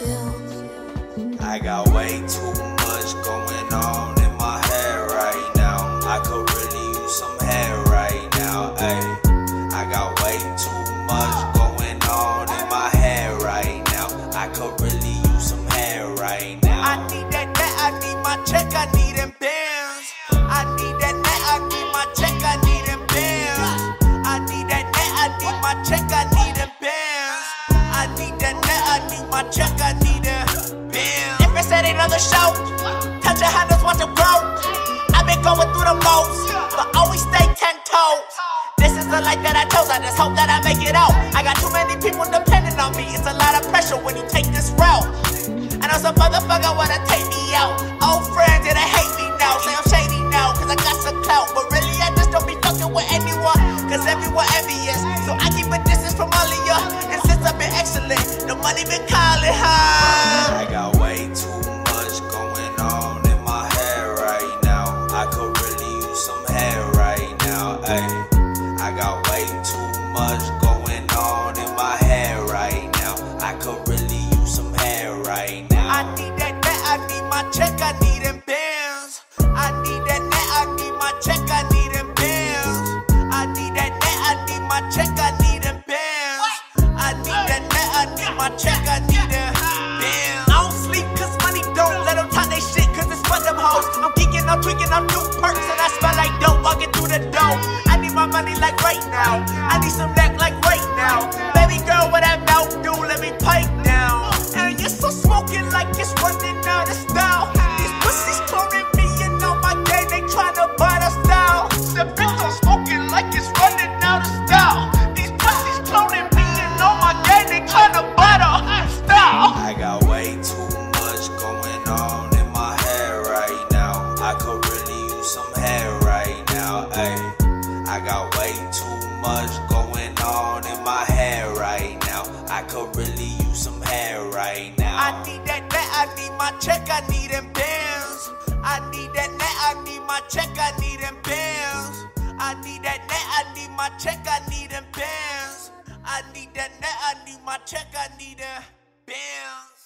I got way too much going on in my head right now. I could really use some hair right now. Ayy, I got way too much going on in my head right now. I could really use some hair right now. I need that net, I need my check, I need them that net, I need my check, I need them bands. If it's at another show, touch your handles, watch them grow. I've been going through the most, but always stay ten toes. This is the life that I chose. I just hope that I make it out. I got too many people depending on me. It's a lot of pressure when you take this route. I know some motherfucker wanna take me out. Old friends, yeah, they hate me now. Say I'm shady now, cause I got some clout. But really, I just don't be fucking with anyone, cause everyone envious. So I keep a distance from all of you. Money been calling, huh? I got way too much going on in my head right now. I could really use some hair right now. Ayy, I got way too much going on in my head right now. I could really use some hair right now. I need that net, I need my check, I need them bands. I need that net, I need my check, I need them bands. I need that net, I need my check, I'm I'm tweaking, I'm new perks and I smell like dope walking through the door. I need my money like right now. I need some neck could really use some hair right now. I need that net, I need my check, I need them bands. I need that net, I need my check, I need them bands. I need that net, I need my check, I need them bands. I need that net, I need my check, I need them bands.